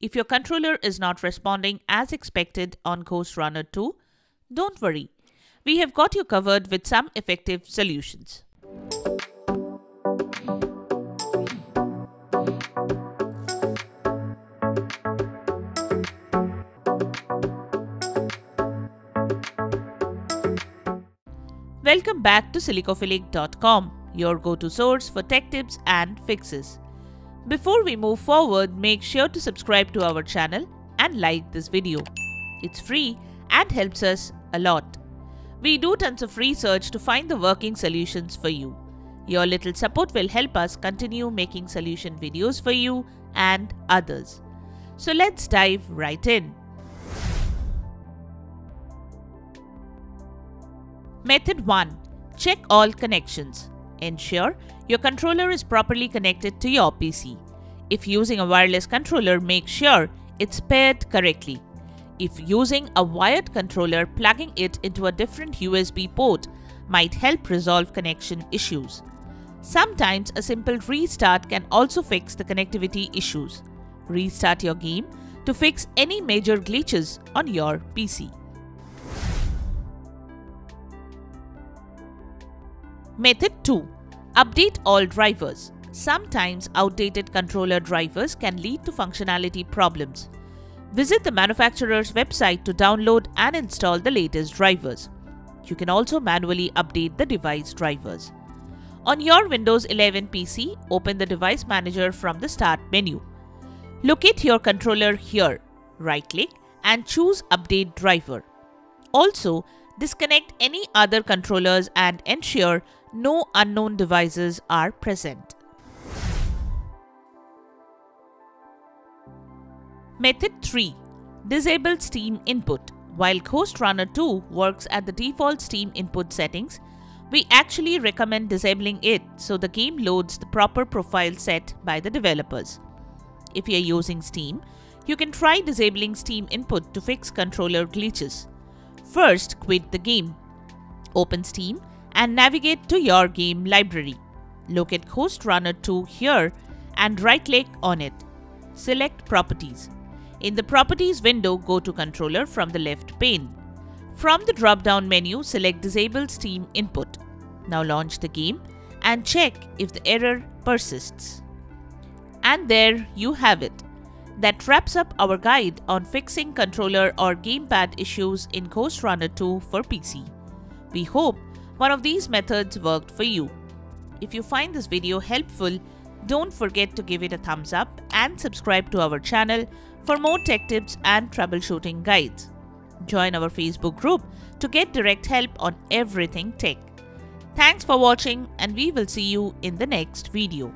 If your controller is not responding as expected on Ghostrunner 2, don't worry. We have got you covered with some effective solutions. Welcome back to silicophilic.com, your go-to source for tech tips and fixes. Before we move forward, make sure to subscribe to our channel and like this video. It's free and helps us a lot. We do tons of research to find the working solutions for you. Your little support will help us continue making solution videos for you and others. So let's dive right in. Method 1. Check all connections. Ensure your controller is properly connected to your PC. If using a wireless controller, make sure it's paired correctly. If using a wired controller, plugging it into a different USB port might help resolve connection issues. Sometimes a simple restart can also fix the connectivity issues. Restart your game to fix any major glitches on your PC. Method 2. Update all drivers. Sometimes outdated controller drivers can lead to functionality problems. Visit the manufacturer's website to download and install the latest drivers. You can also manually update the device drivers. On your Windows 11 PC, open the device manager from the start menu. Locate your controller here, right click and choose update driver. Also, disconnect any other controllers and ensure no unknown devices are present. Method 3. Disable Steam input. While Ghostrunner 2 works at the default Steam input settings, we actually recommend disabling it so the game loads the proper profile set by the developers. If you are using Steam, you can try disabling Steam input to fix controller glitches. First, quit the game. Open Steam and navigate to your game library. Locate Ghostrunner 2 here and right click on it. Select Properties. In the Properties window, go to Controller from the left pane. From the drop-down menu, select Disable Steam Input. Now launch the game and check if the error persists. And there you have it. That wraps up our guide on fixing controller or gamepad issues in Ghostrunner 2 for PC. We hope one of these methods worked for you. If you find this video helpful, don't forget to give it a thumbs up and subscribe to our channel for more tech tips and troubleshooting guides. Join our Facebook group to get direct help on everything tech. Thanks for watching and we will see you in the next video.